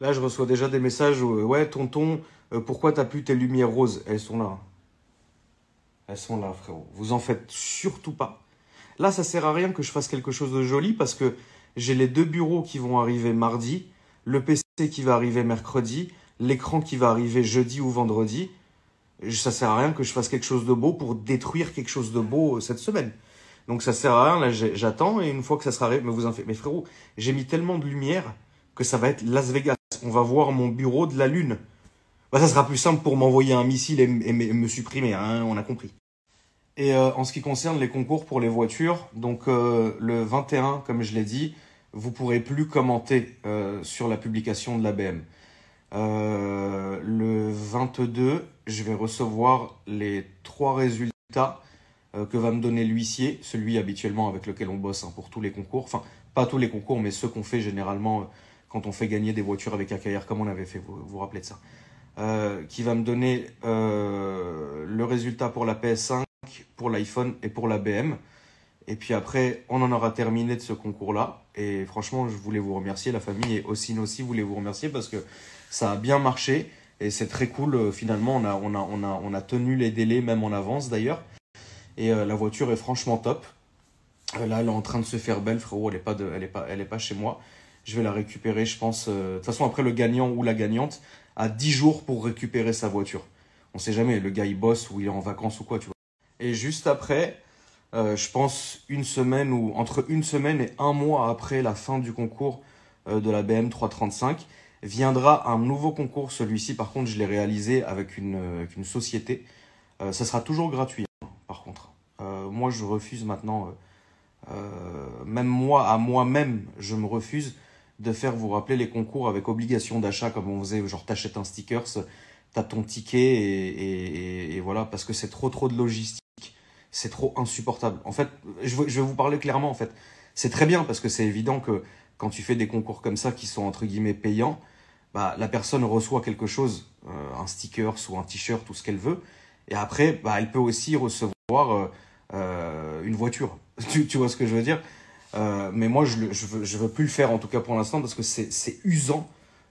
Là, je reçois déjà des messages où, euh, ouais, tonton, euh, pourquoi t'as plus tes lumières roses? Elles sont là. Elles sont là, frérot. Vous en faites surtout pas. Là, ça sert à rien que je fasse quelque chose de joli parce que j'ai les deux bureaux qui vont arriver mardi, le PC qui va arriver mercredi, l'écran qui va arriver jeudi ou vendredi. Ça sert à rien que je fasse quelque chose de beau pour détruire quelque chose de beau euh, cette semaine. Donc ça sert à rien, là j'attends et une fois que ça sera arrivé, mais vous en faites, mais frérot, j'ai mis tellement de lumière que ça va être Las Vegas. On va voir mon bureau de la Lune. Bah, ça sera plus simple pour m'envoyer un missile et, me supprimer, hein, on a compris. Et euh, en ce qui concerne les concours pour les voitures, donc euh, le 21, comme je l'ai dit, vous pourrez plus commenter euh, sur la publication de l'ABM. le 22, je vais recevoir les trois résultats que va me donner l'huissier, celui habituellement avec lequel on bosse hein, pour tous les concours. Enfin, pas tous les concours, mais ceux qu'on fait généralement quand on fait gagner des voitures avec AKR, comme on avait fait, vous vous rappelez de ça. Euh, qui va me donner euh, le résultat pour la PS5, pour l'iPhone et pour la BM. Et puis après, on en aura terminé de ce concours-là. Et franchement, je voulais vous remercier, la famille et aussi aussi voulait vous remercier parce que ça a bien marché et c'est très cool. Euh, finalement, on a, on, a, on, a, on a tenu les délais, même en avance d'ailleurs. Et la voiture est franchement top. là, elle est en train de se faire belle, frérot. Elle n'est pas, pas, pas chez moi. Je vais la récupérer, je pense. de toute façon, après, le gagnant ou la gagnante, à 10 jours pour récupérer sa voiture. On sait jamais, le gars il bosse ou il est en vacances ou quoi, tu vois. Et juste après, euh, je pense une semaine ou entre une semaine et un mois après la fin du concours euh, de la BM 335, viendra un nouveau concours. Celui-ci, par contre, je l'ai réalisé avec une, euh, une société. ça sera toujours gratuit, hein, par contre. moi, je refuse maintenant, même moi, à moi-même, je me refuse de faire, vous rappeler, les concours avec obligation d'achat, comme on faisait, genre t'achètes un sticker, t'as ton ticket et, et, voilà, parce que c'est trop trop de logistique, c'est trop insupportable. En fait, je, je vais vous parler clairement, en fait. C'est très bien parce que c'est évident que quand tu fais des concours comme ça qui sont entre guillemets payants, bah, la personne reçoit quelque chose, euh, un sticker ou un t-shirt ou ce qu'elle veut, et après, bah, elle peut aussi recevoir euh, euh, une voiture. tu, tu vois ce que je veux dire? Euh, mais moi, je ne veux, je veux plus le faire, en tout cas pour l'instant, parce que c'est usant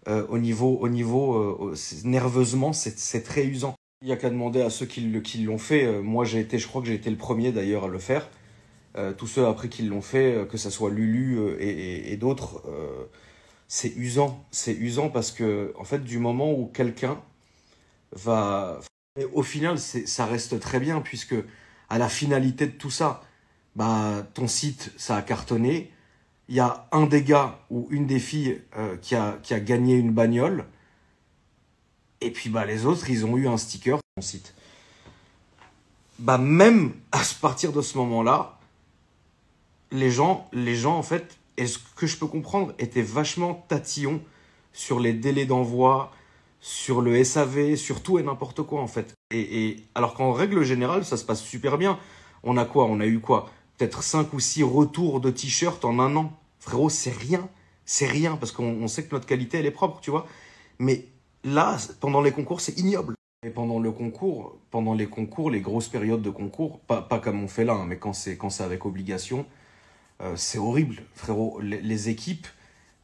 euh, au niveau, au niveau euh, nerveusement, c'est très usant. Il n'y a qu'à demander à ceux qui l'ont fait. moi, j'ai été, je crois que j'ai été le premier d'ailleurs à le faire. tous ceux après qui l'ont fait, que ce soit Lulu et, et, d'autres, c'est usant. C'est usant parce que, en fait, du moment où quelqu'un va. au final, ça reste très bien, puisque à la finalité de tout ça, bah, ton site, ça a cartonné. Il y a un des gars ou une des filles euh, qui, a, qui a gagné une bagnole. Et puis bah, les autres, ils ont eu un sticker sur ton site. Bah, même à partir de ce moment-là, les gens, les gens, en fait, est ce que je peux comprendre, étaient vachement tatillons sur les délais d'envoi, sur le SAV, sur tout et n'importe quoi, en fait. Et, et alors qu'en règle générale, ça se passe super bien. On a quoi? On a eu quoi? Peut-être 5 ou 6 retours de t-shirts en un an. Frérot, c'est rien. C'est rien parce qu'on sait que notre qualité, elle est propre, tu vois. Mais là, pendant les concours, c'est ignoble. Et pendant le concours, pendant les concours, les grosses périodes de concours, pas, comme on fait là, hein, mais quand c'est avec obligation, euh, c'est horrible, frérot. Les, équipes,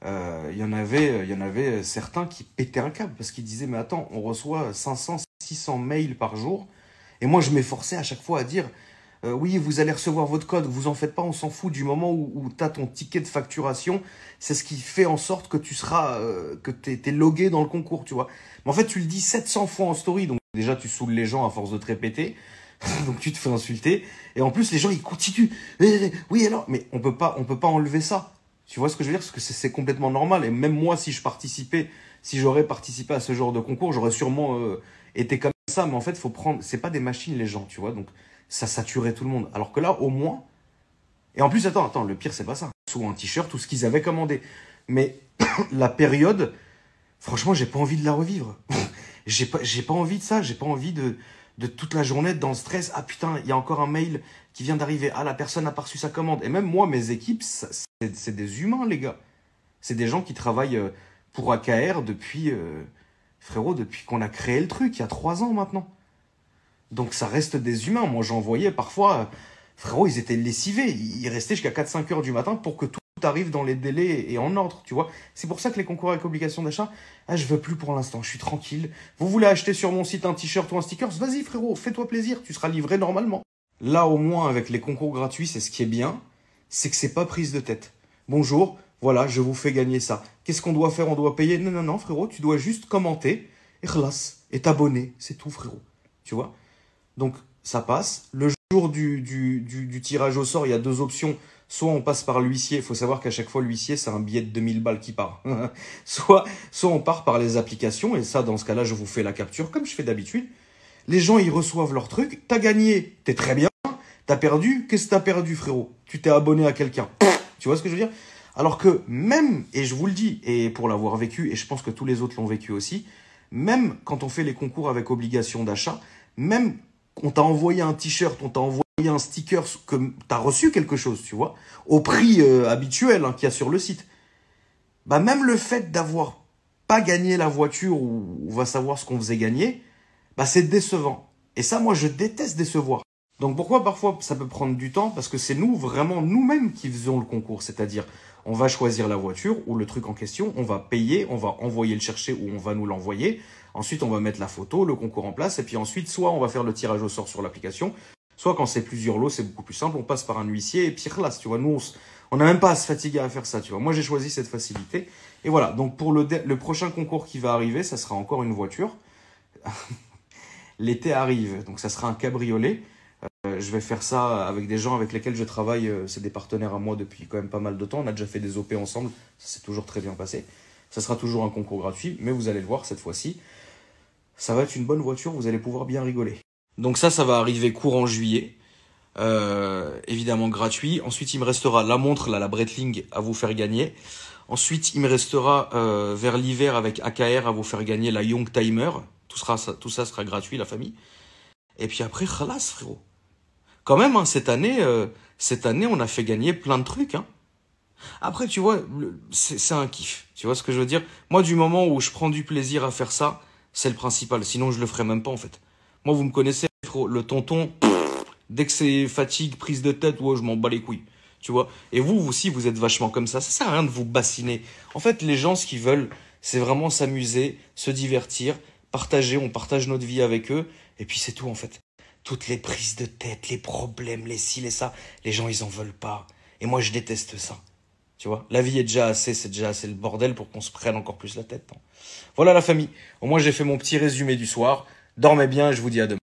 euh, il y en avait, il y en avait certains qui pétaient un câble parce qu'ils disaient mais attends, on reçoit 500, 600 mails par jour, et moi je m'efforçais à chaque fois à dire euh, oui, vous allez recevoir votre code, vous en faites pas, on s'en fout du moment où, tu as ton ticket de facturation, c'est ce qui fait en sorte que tu seras, euh, que tu es, logué dans le concours, tu vois. Mais en fait, tu le dis 700 fois en story, donc déjà tu saoules les gens à force de te répéter, donc tu te fais insulter, et en plus les gens ils continuent, eh, eh, eh, oui alors, mais on peut pas, on peut pas enlever ça. Tu vois ce que je veux dire? Parce que c'est complètement normal, et même moi, si je participais, si j'aurais participé à ce genre de concours, j'aurais sûrement euh, été comme ça, mais en fait, faut prendre, c'est pas des machines les gens, tu vois, donc ça saturait tout le monde. Alors que là, au moins. Et en plus, attends, attends, le pire, c'est pas ça. Sous un t-shirt, tout ce qu'ils avaient commandé. Mais la période, franchement, j'ai pas envie de la revivre. j'ai pas, pas envie de ça. J'ai pas envie de, de toute la journée dans le stress. Ah putain, il y a encore un mail qui vient d'arriver. Ah, la personne a pas reçu sa commande. Et même moi, mes équipes, c'est des humains, les gars. C'est des gens qui travaillent euh, pour AKR depuis, euh, frérot, depuis qu'on a créé le truc, il y a trois ans maintenant. Donc ça reste des humains. Moi, j'en voyais parfois, frérot, ils étaient lessivés. Ils restaient jusqu'à 4-5 heures du matin pour que tout arrive dans les délais et en ordre, tu vois. C'est pour ça que les concours avec obligation d'achat, ah, je veux plus pour l'instant, je suis tranquille. Vous voulez acheter sur mon site un t-shirt ou un sticker? Vas-y frérot, fais-toi plaisir, tu seras livré normalement. Là au moins avec les concours gratuits, c'est ce qui est bien, c'est que c'est pas prise de tête. Bonjour, voilà, je vous fais gagner ça. Qu'est-ce qu'on doit faire? On doit payer? Non, non, non, frérot, tu dois juste commenter, et et t'abonner, c'est tout frérot. Tu vois? Donc ça passe. Le jour du, du, du tirage au sort, il y a deux options. Soit on passe par l'huissier, il faut savoir qu'à chaque fois l'huissier c'est un billet de 2000 balles qui part. soit, soit on part par les applications, et ça dans ce cas-là je vous fais la capture comme je fais d'habitude. Les gens ils reçoivent leur truc, t'as gagné, t'es très bien, t'as perdu, qu'est-ce que t'as perdu frérot? Tu t'es abonné à quelqu'un. Tu vois ce que je veux dire? Alors que même, et je vous le dis, et pour l'avoir vécu, et je pense que tous les autres l'ont vécu aussi, même quand on fait les concours avec obligation d'achat, même on t'a envoyé un t-shirt, on t'a envoyé un sticker que tu as reçu quelque chose, tu vois, au prix euh, habituel hein, qu'il y a sur le site. Bah même le fait d'avoir pas gagné la voiture ou on va savoir ce qu'on faisait gagner, bah c'est décevant. Et ça, moi, je déteste décevoir. Donc pourquoi parfois ça peut prendre du temps Parce que c'est nous, vraiment nous-mêmes qui faisons le concours. C'est-à-dire, on va choisir la voiture ou le truc en question, on va payer, on va envoyer le chercher ou on va nous l'envoyer. Ensuite, on va mettre la photo, le concours en place. Et puis ensuite, soit on va faire le tirage au sort sur l'application, Soit quand c'est plusieurs lots, c'est beaucoup plus simple, on passe par un huissier et pire là, tu vois. Nous, on n'a même pas à se fatiguer à faire ça, tu vois. Moi, j'ai choisi cette facilité. Et voilà, donc pour le, le prochain concours qui va arriver, ça sera encore une voiture. L'été arrive, donc ça sera un cabriolet. Je vais faire ça avec des gens avec lesquels je travaille. Euh, c'est des partenaires à moi depuis quand même pas mal de temps. On a déjà fait des OP ensemble. Ça s'est toujours très bien passé. Ça sera toujours un concours gratuit, mais vous allez le voir cette fois-ci. Ça va être une bonne voiture, vous allez pouvoir bien rigoler. Donc ça, ça va arriver courant juillet. Euh, évidemment gratuit. Ensuite, il me restera la montre, la Breitling, à vous faire gagner. Ensuite, il me restera euh, vers l'hiver avec AKR à vous faire gagner la Young Timer. Tout, sera, tout ça sera gratuit, la famille. Et puis après, khalas, frérot. Quand même, hein, cette année, euh, cette année, on a fait gagner plein de trucs. Hein. Après, tu vois, c'est un kiff. Tu vois ce que je veux dire? Moi, du moment où je prends du plaisir à faire ça, c'est le principal. Sinon, je le ferais même pas, en fait. Moi, vous me connaissez, le tonton, dès que c'est fatigue, prise de tête, ouais, je m'en bats les couilles. Tu vois? Et vous, aussi, vous êtes vachement comme ça. Ça sert à rien de vous bassiner. En fait, les gens, ce qu'ils veulent, c'est vraiment s'amuser, se divertir, partager. On partage notre vie avec eux. Et puis, c'est tout, en fait. Toutes les prises de tête, les problèmes, les ci, les ça, les gens, ils en veulent pas. Et moi, je déteste ça. Tu vois, la vie est déjà assez, c'est déjà assez le bordel pour qu'on se prenne encore plus la tête. Voilà la famille. Au moins, j'ai fait mon petit résumé du soir. Dormez bien et je vous dis à demain.